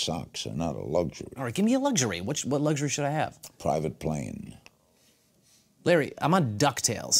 Socks are not a luxury. All right, give me a luxury. Which, what luxury should I have? Private plane. Larry, I'm on DuckTales.